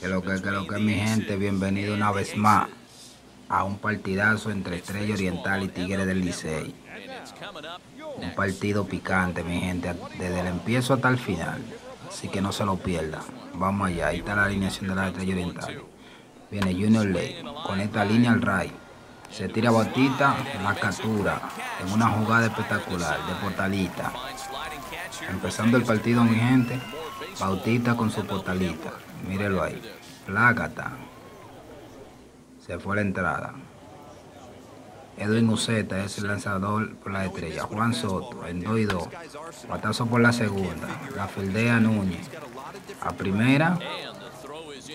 Que lo que, que lo que mi gente, bienvenido una vez más a un partidazo entre Estrella Oriental y Tigre del Licey. Un partido picante, mi gente, desde el empiezo hasta el final. Así que no se lo pierdan. Vamos allá, ahí está la alineación de la Estrella Oriental. Viene Junior Ley, con esta línea al Ray. Se tira botita, la captura en una jugada espectacular de Portalita. Empezando el partido, mi gente. Bautista con su portalita. Mírelo ahí. Plácata. Se fue la entrada. Edwin Uceta es el lanzador por la estrella. Juan Soto en 2 y 2. Patazo por la segunda. La fildea Núñez. A primera.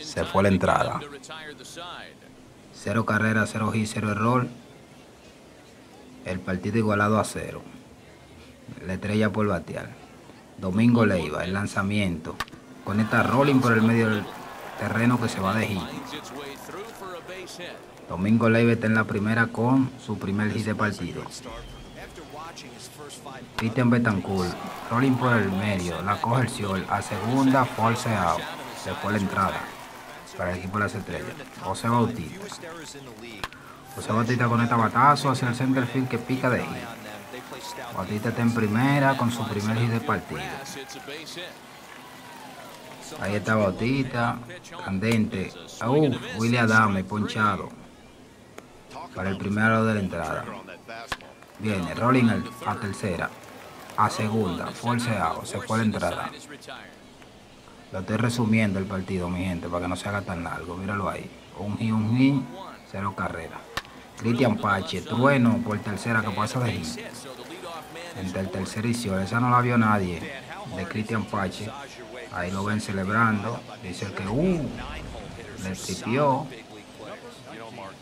Se fue la entrada. Cero carrera, cero hit, cero error. El partido igualado a cero. La estrella por batear. Domingo Leiva, el lanzamiento. Conecta rolling por el medio del terreno que se va de hit. Domingo Leiva está en la primera con su primer hit de partido. Cristian Betancourt, rolling por el medio, la coge el Ciol, a segunda, force out. Se fue la entrada para el equipo de las estrellas. José Bautista. José Bautista conecta batazo hacia el center field que pica de hit. Bautista está en primera con su primer hit de partido. Ahí está Bautista, candente. Uf, William Adame, ponchado. Para el primero de la entrada. Viene, rolling a tercera. A segunda, forceado, se fue la entrada. Lo estoy resumiendo el partido, mi gente, para que no se haga tan largo. Míralo ahí. Un hit, un hit, cero carrera. Cristian Pache, trueno por tercera que pasa de hit. Entre el tercer y esa no la vio nadie. De Cristian Pache. Ahí lo ven celebrando. Dice que, uh, le tripió.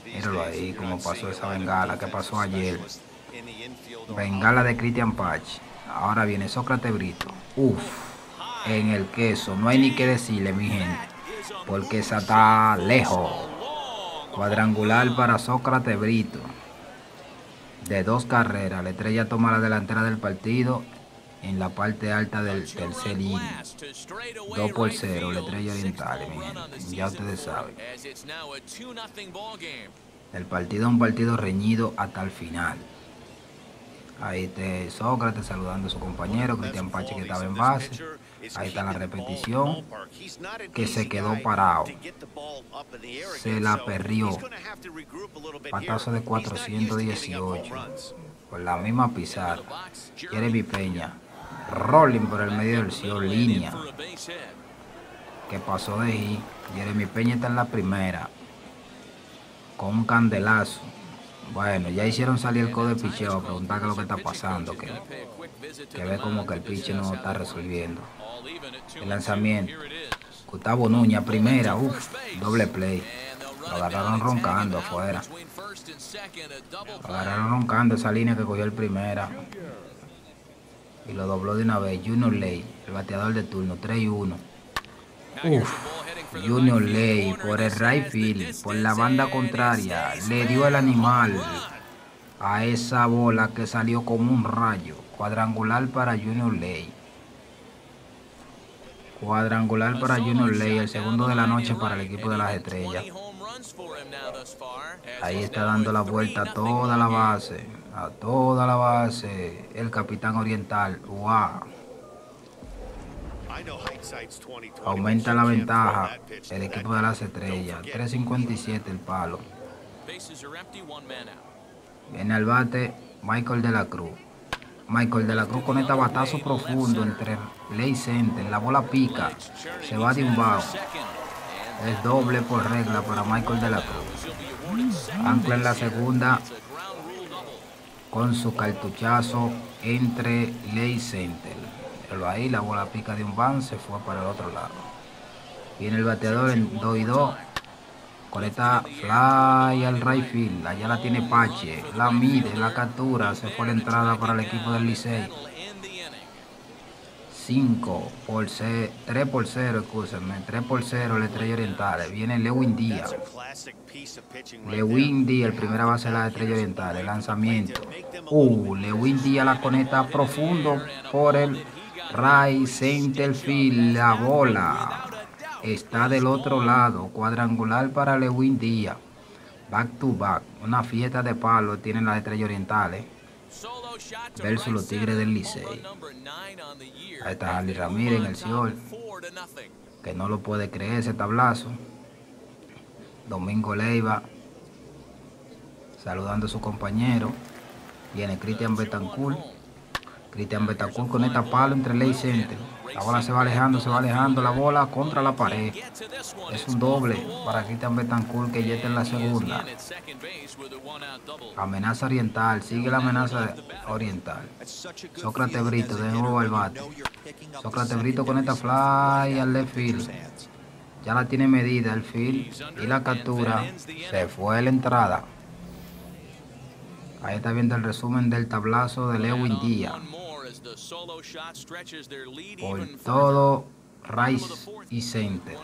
Míralo ahí, como pasó esa bengala que pasó ayer. Bengala de Cristian Pache. Ahora viene Sócrates Brito. Uf, en el queso. No hay ni que decirle, mi gente. Porque esa está lejos. Cuadrangular para Sócrates Brito. De dos carreras. La estrella toma la delantera del partido en la parte alta del tercer inning. 2 por 0, la estrella oriental, mi gente. Ya ustedes saben. El partido es un partido reñido hasta el final. Ahí está Sócrates saludando a su compañero, Cristian Pache que estaba en base. Ahí está la repetición, que se quedó parado. Se la perrió. Patazo de 418. Por la misma pizarra. Jeremy Peña. Rolling por el medio del cielo, línea. Que pasó de ahí. Jeremy Peña está en la primera. Con un candelazo. Bueno, ya hicieron salir el código de picheo a preguntar qué es lo que está pasando. Que, que ve como que el piche no está resolviendo. El lanzamiento. Gustavo Nuña, primera, uff, doble play. Agarraron roncando afuera. Agarraron roncando esa línea que cogió el primera. Y lo dobló de una vez. Junior Ley, el bateador de turno, 3 y 1. Uff, Junior Ley por el right field, por la banda contraria. Le dio el animal a esa bola que salió como un rayo. Cuadrangular para Junior Ley. Cuadrangular para Junior Ley, el segundo de la noche para el equipo de las estrellas. Ahí está dando la vuelta a toda la base, a toda la base, el capitán oriental. ¡Wow! Aumenta la ventaja el equipo de las estrellas. 3.57 el palo. Viene al bate Michael de la Cruz. Michael de la Cruz conecta batazo profundo entre Ley Center. La bola pica. Se va de un bajo. Es doble por regla para Michael de la Cruz. Ancla en la segunda con su cartuchazo entre Ley Center. Pero ahí la bola pica de un van, se fue para el otro lado. Viene el bateador en 2 y 2. Conecta fly al right field. Allá la tiene Pache. La mide, la captura. Se fue la entrada para el equipo del Licey. 5 por 0, 3 por 0, escúchenme, 3 por 0 la Estrella Oriental. Viene Lewin Díaz. Lewin Díaz, el primera base de la Estrella Oriental, el lanzamiento. Uh, Lewin Díaz la conecta profundo por el right center field, la bola. está del otro lado. Cuadrangular para Lewin Díaz. Back to back. Una fiesta de palo tienen las estrellas orientales. Versus los Tigres del Licey. Ahí está Harley Ramírez en el Ciol. Que no lo puede creer ese tablazo. Domingo Leiva. Saludando a su compañero. Viene Cristian Betancourt. Cristian Betancourt con esta palo entre ley center. La bola se va alejando, se va alejando la bola contra la pared. Es un doble para Cristian Betancourt que ya en la segunda. Amenaza oriental, sigue la amenaza oriental. Sócrates Brito de nuevo al bate. Sócrates Brito con esta fly al left field. Ya la tiene medida el field y la captura. Se fue la entrada. Ahí está viendo el resumen del tablazo de Lewin Díaz. Por todo Rice y Center.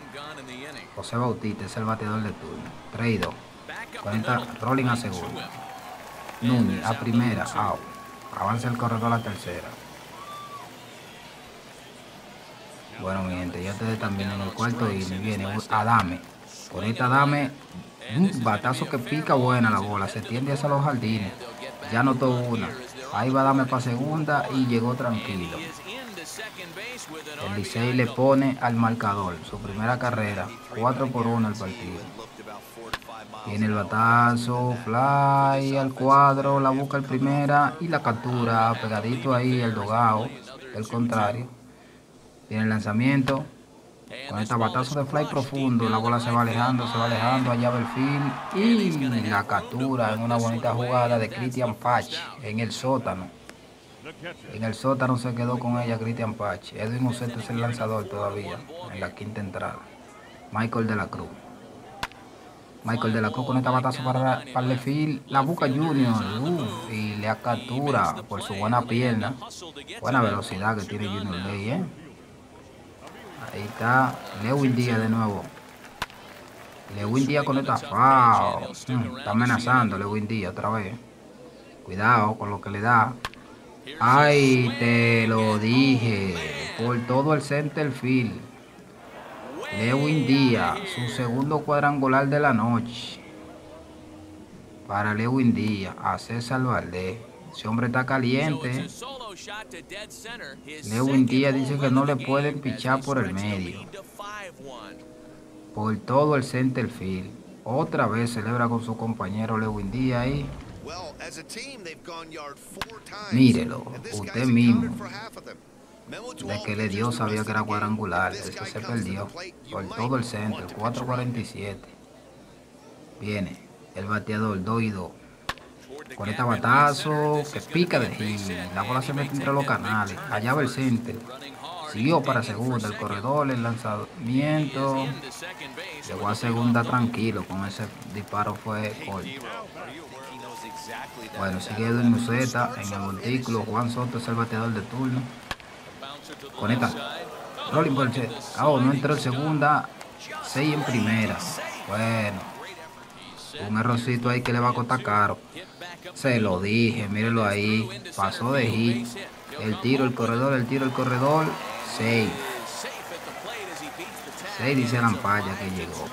José Bautista es el bateador de turno. 3 2. Cuenta Rolling a segunda. Núñez a primera. Out. Avanza el corredor a la tercera. Bueno, mi gente, ya ustedes también en el cuarto y viene Adame. Con esta Adame, un batazo que pica buena la bola. Se tiende hacia los jardines. Ya notó una. Ahí va a darme para segunda y llegó tranquilo. El Licey le pone al marcador su primera carrera, 4 por 1 al partido. Tiene el batazo, fly al cuadro, la busca el primera y la captura, pegadito ahí el dogao, el contrario. Tiene el lanzamiento, con esta batazo de fly profundo, la bola se va alejando, se va alejando, allá va el fin y la captura en una bonita jugada de Christian Patch en el sótano. En el sótano se quedó con ella Christian Patch. Edwin Uceto es el lanzador todavía en la quinta entrada. Michael de la Cruz. Michael de la Cruz con esta batazo para, para el field. La busca Junior y le captura por su buena pierna. Buena velocidad que tiene Junior Ley, ¿eh? Ahí está Lewin Díaz de nuevo. Lewin Díaz con esta. Mm, está amenazando Lewin Díaz otra vez. Cuidado con lo que le da. Ay, te lo dije. Por todo el center field. Lewin Díaz, su segundo cuadrangular de la noche. Para Lewin Díaz, a César Valdés. Ese hombre está caliente. Lewin Díaz dice que no le pueden pichar por el medio. Por todo el center field. Otra vez celebra con su compañero Lewin Díaz ahí. Mírelo, usted mismo. De que le dio sabía que era cuadrangular. Ese se perdió. Por todo el centro, 4.47. Viene el bateador 2 y 2. Con este batazo que pica de gil. La bola se mete entre los canales. Allá va el center. Siguió para segunda el corredor, el lanzamiento. Llegó a segunda tranquilo. Con ese disparo fue corto. Bueno, sigue Edwin Museta en el montículo. Juan Soto es el bateador de turno. Conecta. Rolling por el Oh, no entró en segunda. 6 en primera. Bueno. Un errorcito ahí que le va a costar caro. Se lo dije, mírenlo ahí. Pasó de hit. El tiro, el corredor, el tiro, el corredor. 6. 6 dice Lampaya que llegó.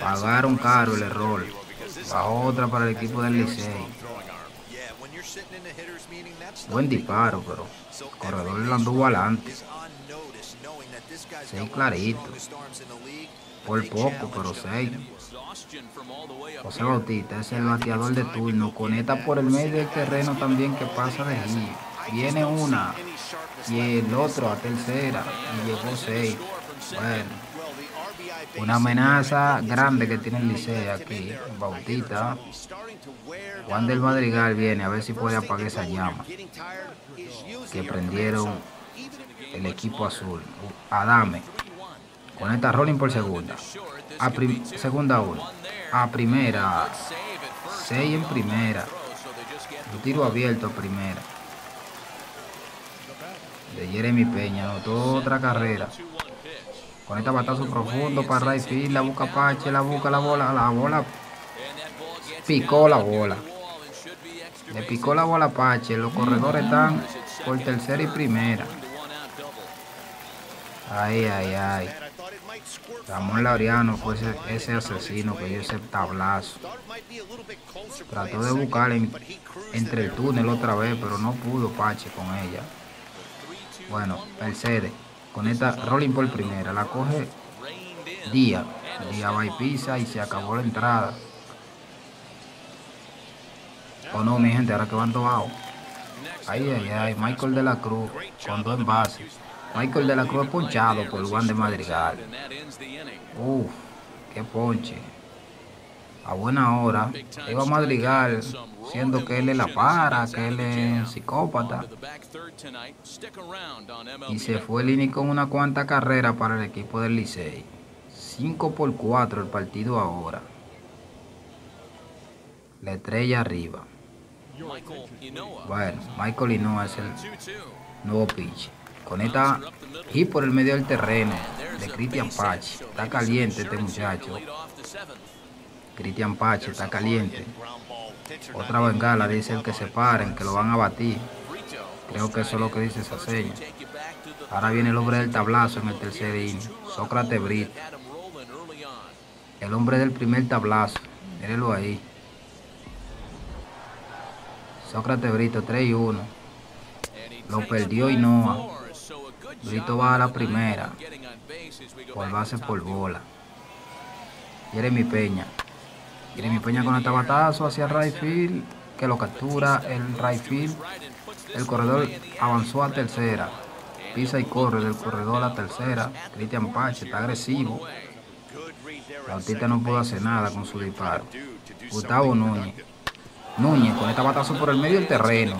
Pagaron caro el error. Va otra para el equipo del Licey. Buen disparo, pero el corredor le anduvo adelante. Seis clarito. Por poco, pero seis. José Bautista es el bateador de turno. Conecta por el medio del terreno también que pasa de allí. Viene una y el otro a tercera y llegó seis. Bueno. Una amenaza grande que tiene el Liceo aquí, Bautista. Juan del Madrigal viene a ver si puede apagar esa llama que prendieron el equipo azul. Adame. Conecta Rolling por segunda. A segunda uno. A primera. Seis en primera. Un tiro abierto a primera. De Jeremy Peña. Anotó otra carrera. Conecta batazo profundo para right La busca Pache. La busca la bola. La bola. Picó la bola. Le picó la bola a Pache. Los corredores están por tercera y primera. Ay, ay, ay. Ramón Laureano fue ese, asesino que dio ese tablazo. Trató de buscar entre el túnel otra vez, pero no pudo Pache con ella. Bueno, Mercedes. Con esta rolling por primera. La coge Día. Día va y pisa y se acabó la entrada. O oh, no, mi gente, ahora que van tobados. Ay, ay, ay. Michael de la Cruz con dos envases. Michael de la Cruz ponchado por Juan de Madrigal. Uf, qué ponche. A buena hora. Iba a Madrigal, siendo que él es la para, que él es psicópata. Y se fue Lini con una cuanta carrera para el equipo del Licey. 5 por 4 el partido ahora. La estrella arriba. Bueno, Michael Inoa es el nuevo pitch. Conecta y por el medio del terreno de Christian Pache. Está caliente este muchacho. Christian Pache está caliente. Otra bengala dice el que se paren, que lo van a batir. Creo que eso es lo que dice esa seña. Ahora viene el hombre del tablazo en el tercer inning. Sócrates Brito. El hombre del primer tablazo. Mírenlo ahí. Sócrates Brito 3 y 1. Lo perdió y. Brito va a la primera. Por base por bola. Jeremy Peña. Jeremy Peña con el tabatazo hacia Rayfield. Que lo captura el Rayfield. El corredor avanzó a tercera. Pisa y corre del corredor a tercera. Cristian Pache está agresivo. Bautista no pudo hacer nada con su disparo. Gustavo Núñez. Núñez con esta batazo por el medio del terreno.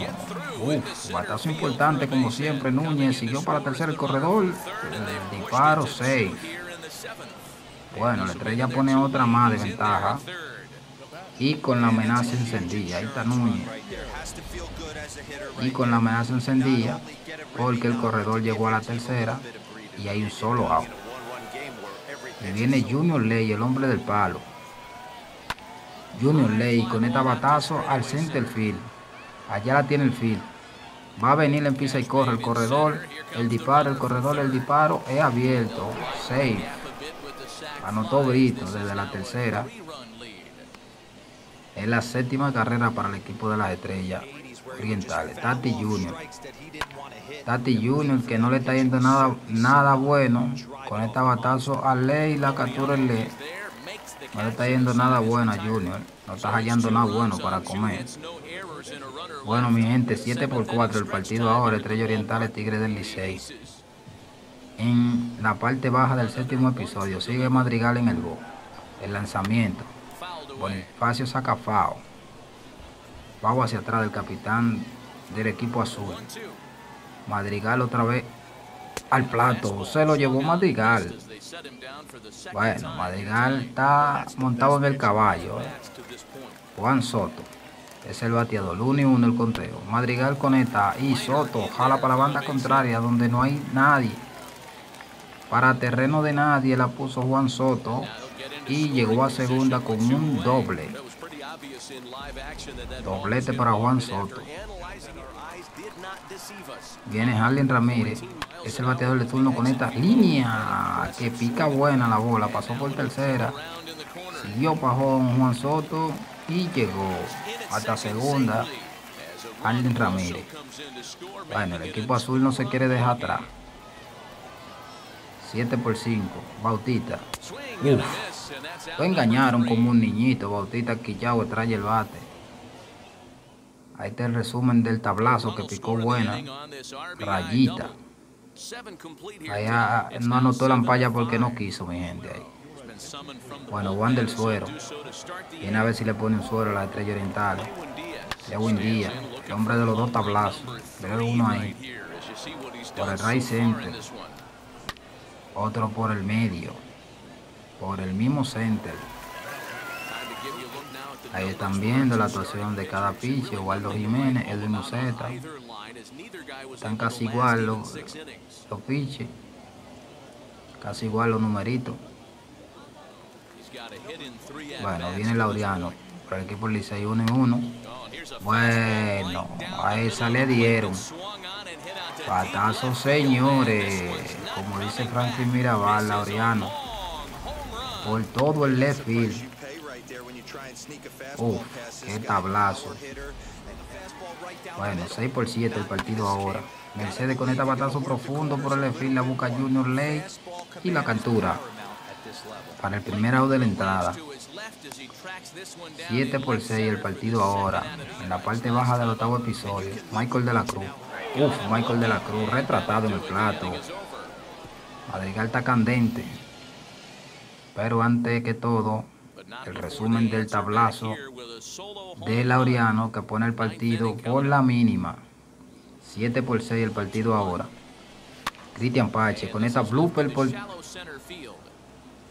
Uf, batazo importante como siempre. Núñez siguió para tercer el corredor. Disparo 6. Bueno, la estrella pone otra más de ventaja. Y con la amenaza encendida. Ahí está Núñez. Y con la amenaza encendida. Porque el corredor llegó a la tercera. Y hay un solo out. Le viene Junior Ley, el hombre del palo. Junior Ley conecta batazo al center field. Allá la tiene el field. Va a venir, empieza y corre el corredor. El disparo, el corredor, el disparo es abierto. Safe. Anotó Brito desde la tercera. Es la séptima carrera para el equipo de las estrellas orientales. Tati Junior. Tati Junior que no le está yendo nada, nada bueno. Con esta batazo a Ley la captura el Ley. No le está yendo nada bueno a Junior. No está hallando nada bueno para comer. Bueno, mi gente, 7 por 4 el partido ahora, Estrella Orientales Tigre del Licey. En la parte baja del séptimo episodio, sigue Madrigal en el bo. El lanzamiento. Bonifacio saca FAO. Pau hacia atrás del capitán del equipo azul. Madrigal otra vez al plato. Se lo llevó Madrigal. Bueno, Madrigal está montado en el caballo. Eh. Juan Soto es el bateador, 1 y 1 el conteo. Madrigal conecta y Soto jala para la banda contraria donde no hay nadie. Para terreno de nadie la puso Juan Soto y llegó a segunda con un doble. Doblete para Juan Soto. Viene Harlin Ramírez. Es el bateador de turno con esta línea que pica buena la bola. Pasó por tercera. Siguió Pajón Juan Soto y llegó hasta segunda. Harlin Ramírez. Bueno, el equipo azul no se quiere dejar atrás. 7 por 5. Bautista. Lo engañaron como un niñito. Bautista Quillao trae el bate. Ahí está el resumen del tablazo que picó buena. Rayita. Allá no anotó la ampalla porque no quiso, mi gente. Ahí. Bueno, Juan del Suero. Viene a ver si le pone un suero a la estrella oriental. Ya buen día. El hombre de los dos tablazos. Veo uno ahí. Por el right center. Otro por el medio. Por el mismo center. Ahí están viendo la actuación de cada piche. Waldo Jiménez, Edwin Museta. Están casi igual los, los piches. Casi igual los numeritos. Bueno, viene Laudiano Por el equipo Licey 1 y 1. Bueno, a esa le dieron. Patazo, señores. Como dice Franklin Mirabal, Laureano. Por todo el left field. Uf, qué tablazo. Bueno, 6 por 7 el partido ahora. Mercedes conecta batazo profundo por el left field, la busca Junior Lake y la captura. Para el primer out de la entrada. 7 por 6 el partido ahora. En la parte baja del octavo episodio. Michael de la Cruz. Uf, Michael de la Cruz retratado en el plato. Madrigal está candente. Pero antes que todo, el resumen del tablazo de Laureano que pone el partido por la mínima. 7 por 6 el partido ahora. Cristian Pache con esa blooper por...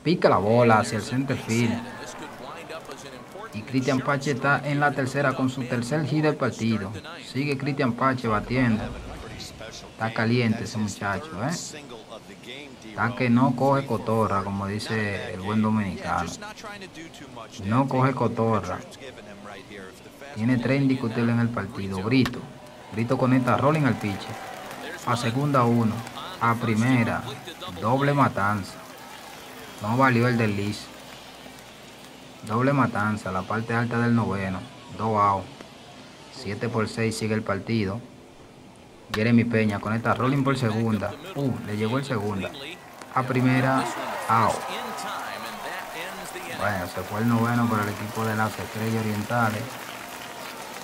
Pica la bola hacia el center field. Y Cristian Pache está en la tercera con su tercer hit del partido. Sigue Cristian Pache batiendo. Está caliente ese muchacho, ¿eh? Está que no coge cotorra, como dice el buen dominicano. No coge cotorra. Tiene tres indiscutibles en el partido. Brito. Brito conecta rolling al piche. A segunda uno. A primera. Doble matanza. No valió el desliz. Doble matanza. La parte alta del noveno. Dos out. 7 por 6 sigue el partido. Jeremy Peña conecta rolling por segunda. Uh, le llegó el segunda. A primera, out. Bueno, se fue el noveno para el equipo de las estrellas orientales.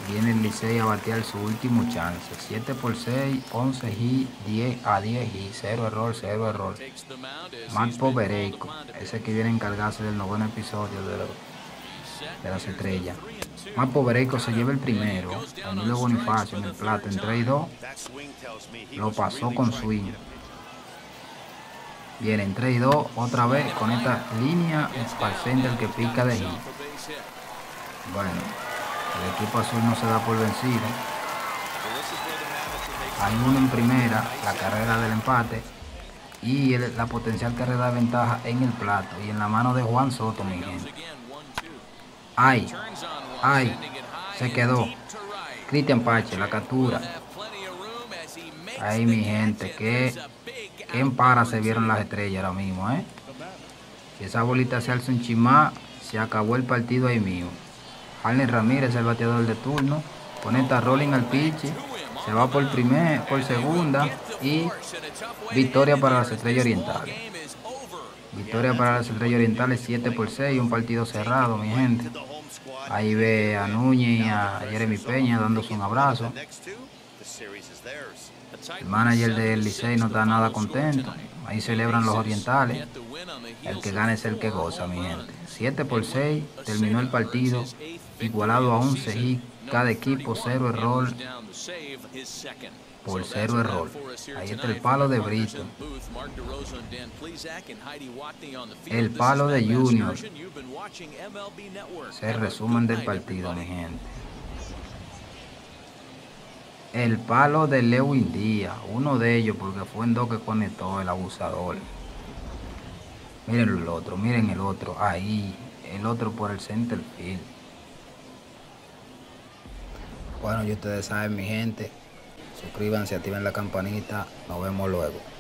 Viene el Licey a batear su último chance. 7 por 6, 11 y 10 a 10 y 0 error, 0 error. Matt Povereico, ese que viene a encargarse del noveno episodio de, de las estrellas. Matt Povereico se lleva el primero. Danilo Bonifacio en el plato en 3 y 2. Lo pasó con swing. Viene en 3 y 2 otra vez con esta línea para el que pica de hit. Bueno, el equipo azul no se da por vencido. Hay uno en primera, la carrera del empate y la potencial carrera de ventaja en el plato y en la mano de Juan Soto, mi gente. Ay, ay, se quedó. Cristian Pache, la captura. Ay, mi gente, que qué en para se vieron las estrellas ahora mismo, ¿eh? Si esa bolita se alza un chimá, se acabó el partido ahí mismo. Arlen Ramírez, el bateador de turno, conecta rolling al pitch, se va por primer, por segunda y victoria para las estrellas orientales. Victoria para las estrellas orientales 7 por 6, un partido cerrado, mi gente. Ahí ve a Núñez y a Jeremy Peña dándose un abrazo. El manager del Licey no está nada contento. Ahí celebran los orientales. El que gana es el que goza, mi gente. 7 por 6, terminó el partido. Igualado a 11 y cada equipo, cero error por cero error. Ahí está el palo de Brito. El palo de Junior. Se resumen del partido, mi gente. El palo de Lewin Díaz, uno de ellos porque fue en dos que conectó el abusador. Miren el otro, miren el otro, ahí, el otro por el center field. Bueno, y ustedes saben mi gente, suscríbanse, activen la campanita, nos vemos luego.